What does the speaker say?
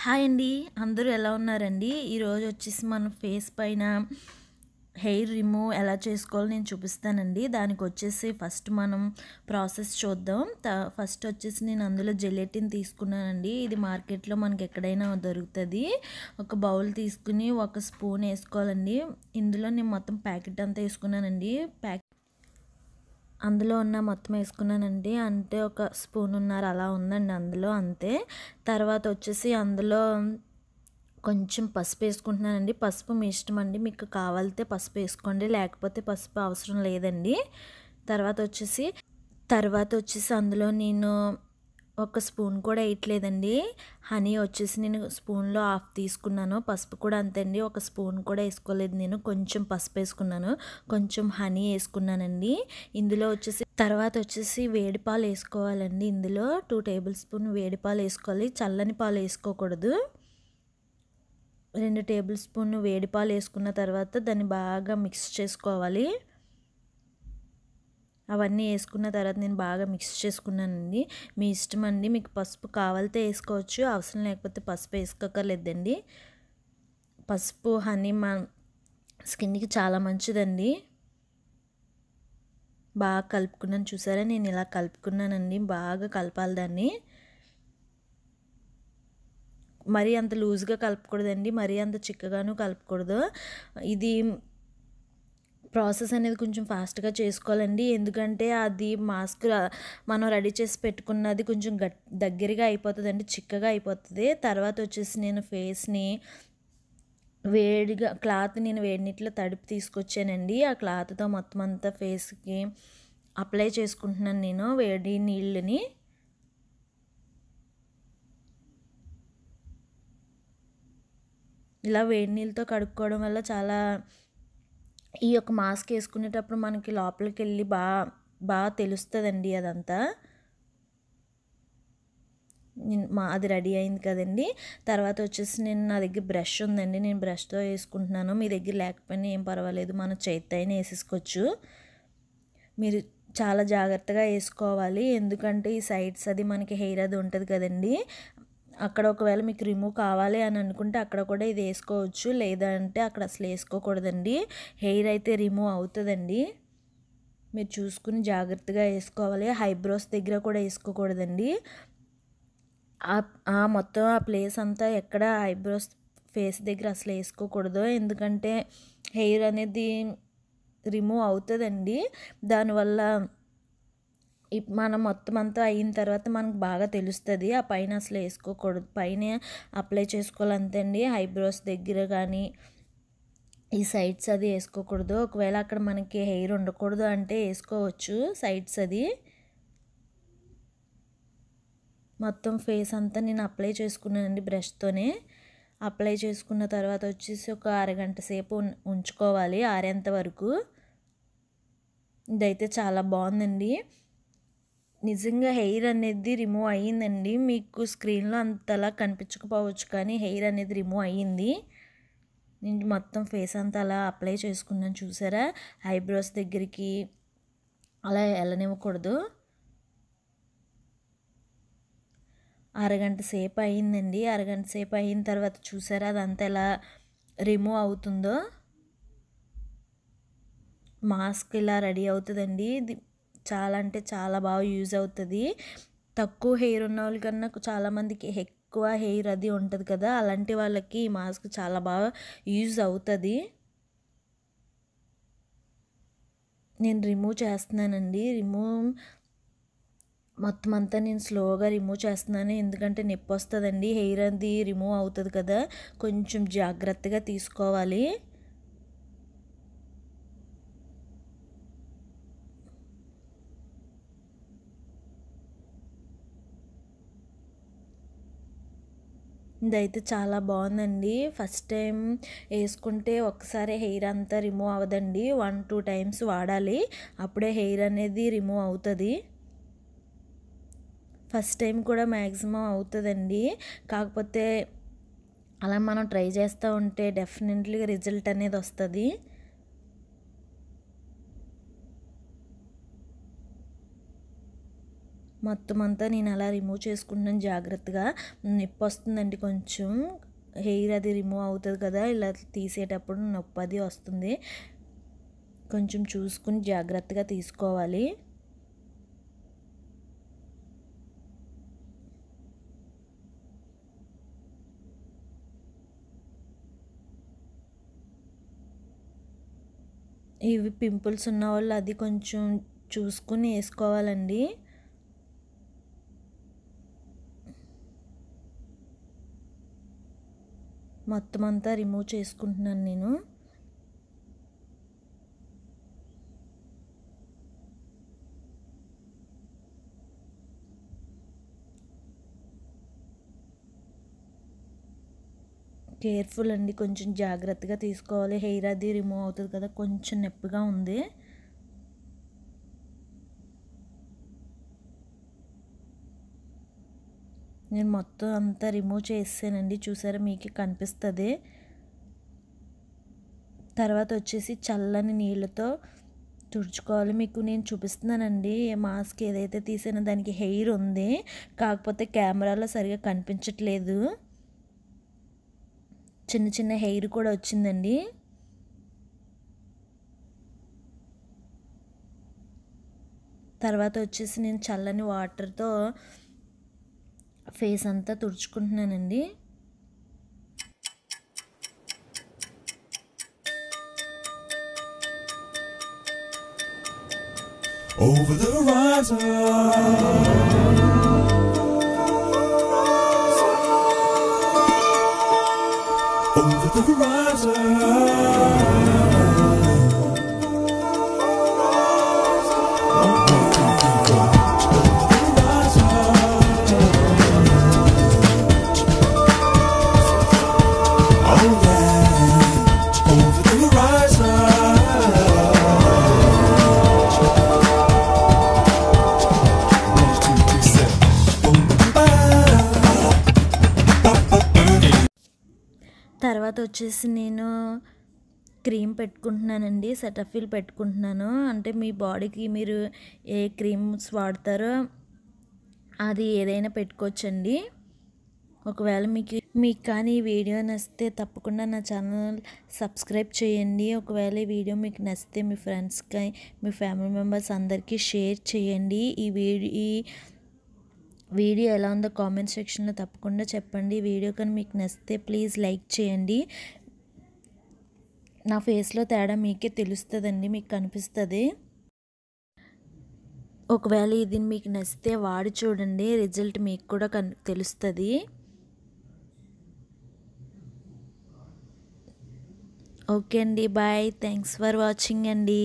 Hi అండి. అందరూ ఎలా ఉన్నారండి? ఈరోజు వచ్చేసి మన ఫేస్ పైన హెయిర్ రిమూవ్ ఎలా చేసుకోవాలో నేను చూపిస్తానండి. దానికి వచ్చేసి ఫస్ట్ మనం ప్రాసెస్ చూద్దాం. ఫస్ట్ వచ్చేసి నేను అందులో జెలెటిన్ తీసుకున్నానండి. ఇది మార్కెట్లో మనకి ఎక్కడైనా దొరుకుతుంది. ఒక బౌల్ తీసుకుని ఒక స్పూన్ వేసుకోవాలండి. ఇందులో నేను మొత్తం ప్యాకెట్ అంతా వేసుకున్నానండి. ప్యాక్ అందులో ఉన్న మొత్తం వేసుకున్నానండి. అంటే ఒక స్పూన్ ఉన్నారు అలా ఉందండి అందులో అంతే. తర్వాత వచ్చేసి అందులో కొంచెం పసుపు వేసుకుంటున్నానండి. పసుపు మీ ఇష్టం అండి. మీకు కావాలితే పసుపు వేసుకోండి. లేకపోతే పసుపు అవసరం లేదండి. తర్వాత వచ్చేసి తర్వాత వచ్చేసి అందులో నేను ఒక స్పూన్ కూడా వేయట్లేదండి. హనీ వచ్చేసి నేను స్పూన్లో హాఫ్ తీసుకున్నాను. పసుపు కూడా అంతే అండి. ఒక స్పూన్ కూడా వేసుకోలేదు నేను. కొంచెం పసుపు వేసుకున్నాను. కొంచెం హనీ వేసుకున్నానండి. ఇందులో వచ్చేసి తర్వాత వచ్చేసి వేడి పాలు వేసుకోవాలండి ఇందులో. టూ టేబుల్ స్పూన్ వేడి పాలు వేసుకోవాలి. చల్లని పాలు వేసుకోకూడదు. రెండు టేబుల్ స్పూన్ వేడి పాలు వేసుకున్న తర్వాత దాన్ని బాగా మిక్స్ చేసుకోవాలి. అవన్నీ వేసుకున్న తర్వాత నేను బాగా మిక్స్ చేసుకున్నానండి. మీ ఇష్టం అండి మీకు పసుపు కావాలితే వేసుకోవచ్చు అవసరం లేకపోతే పసుపు వేసుకోకర్లేదండి. పసుపు హనీ మా స్కిన్కి చాలా మంచిదండి. బాగా కలుపుకున్నాను చూసారా? నేను ఇలా కలుపుకున్నానండి బాగా కలపాలి దాన్ని. మరీ అంత లూజ్గా కలపకూడదండి మరీ అంత చిక్కగాను కలపకూడదు. ఇది ప్రాసెస్ అనేది కొంచెం ఫాస్ట్గా చేసుకోవాలండి. ఎందుకంటే అది మాస్క్ మనం రెడీ చేసి పెట్టుకున్నది కొంచెం గట్ దగ్గరగా అయిపోతుంది చిక్కగా అయిపోతుంది. తర్వాత వచ్చేసి నేను ఫేస్ని వేడిగా క్లాత్ నేను వేడి నీటిలో తడిపి తీసుకొచ్చానండి. ఆ క్లాత్తో మొత్తం అంతా ఫేస్కి అప్లై చేసుకుంటున్నాను నేను వేడి నీళ్ళని. ఇలా వేడి నీళ్ళతో కడుక్కోవడం వల్ల చాలా ఈ యొక్క మాస్క్ వేసుకునేటప్పుడు మనకి లోపలికి వెళ్ళి బాగా బాగా తెలుస్తుందండి అదంతా. మా అది రెడీ అయింది కదండి. తర్వాత వచ్చేసి నేను నా దగ్గర బ్రష్ ఉందండి. నేను బ్రష్తో వేసుకుంటున్నాను. మీ దగ్గర లేకపోయినా ఏం పర్వాలేదు. మనం చేత్తైనా వేసేసుకోవచ్చు. మీరు చాలా జాగ్రత్తగా వేసుకోవాలి. ఎందుకంటే ఈ సైడ్స్ అది మనకి హెయిర్ అది ఉంటుంది కదండి. అక్కడ ఒకవేళ మీకు రిమూవ్ కావాలి అని అనుకుంటే అక్కడ కూడా ఇది వేసుకోవచ్చు. లేదంటే అక్కడ అసలు వేసుకోకూడదండి. హెయిర్ అయితే రిమూవ్ అవుతుందండి. మీరు చూసుకుని జాగ్రత్తగా వేసుకోవాలి. హైబ్రోస్ దగ్గర కూడా వేసుకోకూడదండి. ఆ- మొత్తం ఆ ప్లేస్ అంతా ఎక్కడ ఐబ్రోస్ ఫేస్ దగ్గర అసలు వేసుకోకూడదు. ఎందుకంటే హెయిర్ అనేది రిమూవ్ అవుతుందండి. దానివల్ల మనం మొత్తం అంతా అయిన తర్వాత మనకు బాగా తెలుస్తుంది. ఆ పైన అసలు వేసుకోకూడదు. పైన అప్లై చేసుకోవాలంతండి అండి ఐబ్రోస్ దగ్గర కానీ ఈ సైడ్స్ అది వేసుకోకూడదు. ఒకవేళ అక్కడ మనకి హెయిర్ ఉండకూడదు అంటే వేసుకోవచ్చు సైడ్స్ అది. మొత్తం ఫేస్ అంతా నేను అప్లై చేసుకున్నానండి బ్రష్తోనే అప్లై చేసుకున్న తర్వాత వచ్చేసి ఒక అరగంట సేపు ఉంచుకోవాలి ఆరేంత వరకు. ఇదైతే చాలా బాగుందండి. నిజంగా హెయిర్ అనేది రిమూవ్ అయ్యిందండి. మీకు స్క్రీన్లో అంతలా కనిపించకపోవచ్చు కానీ హెయిర్ అనేది రిమూవ్ అయ్యింది. నేను మొత్తం ఫేస్ అంతా అలా అప్లై చేసుకున్నాను చూసారా? ఐబ్రోస్ దగ్గరికి అలా వెళ్ళనివ్వకూడదు. అరగంట సేపు అయిందండి అరగంట సేపు అయిన తర్వాత చూసారా అదంతా ఎలా రిమూవ్ అవుతుందో? మాస్క్ ఇలా రెడీ అవుతుందండి. చాలా అంటే చాలా బాగా యూజ్ అవుతుంది. తక్కువ హెయిర్ ఉన్న వాళ్ళకన్నా చాలామందికి ఎక్కువ హెయిర్ అది ఉంటుంది కదా అలాంటి వాళ్ళకి ఈ మాస్క్ చాలా బాగా యూజ్ అవుతుంది. నేను రిమూవ్ చేస్తున్నానండి. రిమూవ్ మొత్తం అంతా నేను స్లోగా రిమూవ్ చేస్తున్నాను. ఎందుకంటే నొప్పి వస్తుందండి. హెయిర్ అది రిమూవ్ అవుతుంది కదా. కొంచెం జాగ్రత్తగా తీసుకోవాలి. ఇదైతే చాలా బాగుందండి. ఫస్ట్ టైం వేసుకుంటే ఒకసారి హెయిర్ అంతా రిమూవ్ అవ్వదండి. వన్ టూ టైమ్స్ వాడాలి. అప్పుడే హెయిర్ అనేది రిమూవ్ అవుతుంది. ఫస్ట్ టైం కూడా మ్యాక్సిమం అవుతుందండి. కాకపోతే అలా మనం ట్రై చేస్తూ ఉంటే డెఫినెట్లీ రిజల్ట్ అనేది వస్తుంది. మొత్తం అంతా నేను అలా రిమూవ్ చేసుకుంటున్నాను జాగ్రత్తగా. నొప్పి వస్తుందండి కొంచెం. హెయిర్ అది రిమూవ్ అవుతుంది కదా ఇలా తీసేటప్పుడు నొప్పి అది వస్తుంది. కొంచెం చూసుకుని జాగ్రత్తగా తీసుకోవాలి. ఇవి పింపుల్స్ ఉన్న వాళ్ళు అది కొంచెం చూసుకుని వేసుకోవాలండి. మొత్తం అంతా రిమూవ్ చేసుకుంటున్నాను నేను. కేర్ఫుల్ అండి కొంచెం జాగ్రత్తగా తీసుకోవాలి. హెయిర్ అది రిమూవ్ అవుతుంది కదా కొంచెం నొప్పిగా ఉంది. నేను మొత్తం అంతా రిమూవ్ చేసానండి చూసారా మీకు కనిపిస్తుంది. తర్వాత వచ్చేసి చల్లని నీళ్ళతో తుడుచుకోవాలి. మీకు నేను చూపిస్తున్నానండి. మాస్క్ ఏదైతే తీసానో దానికి హెయిర్ ఉంది. కాకపోతే కెమెరాలో సరిగా కనిపించట్లేదు. చిన్న చిన్న హెయిర్ కూడా వచ్చిందండి. తర్వాత వచ్చేసి నేను చల్లని వాటర్తో ఫేస్ అంతా తుడుచుకుంటున్నానండి Over the horizon. వచ్చేసి నేను క్రీమ్ పెట్టుకుంటున్నానండి సెటఫిల్ పెట్టుకుంటున్నాను. అంటే మీ బాడీకి మీరు ఏ క్రీమ్స్ వాడతారో అది ఏదైనా పెట్టుకోవచ్చండి. ఒకవేళ మీకు మీకు కానీ ఈ వీడియో నచ్చితే తప్పకుండా నా ఛానల్ సబ్స్క్రైబ్ చేయండి. ఒకవేళ ఈ వీడియో మీకు నచ్చితే మీ ఫ్రెండ్స్కి మీ ఫ్యామిలీ మెంబర్స్ అందరికీ షేర్ చేయండి. ఈ వీడియో ఈ వీడియో ఎలా ఉందో కామెంట్ సెక్షన్లో తప్పకుండా చెప్పండి. వీడియో కానీ మీకు నచ్చితే ప్లీజ్ లైక్ చేయండి. నా ఫేస్లో తేడా మీకే తెలుస్తుందండి మీకు కనిపిస్తుంది. ఒకవేళ ఇది మీకు నచ్చితే వాడి చూడండి రిజల్ట్ మీకు కూడా కన్ తెలుస్తుంది. ఓకే అండి బాయ్. థ్యాంక్స్ ఫర్ వాచింగ్ అండి.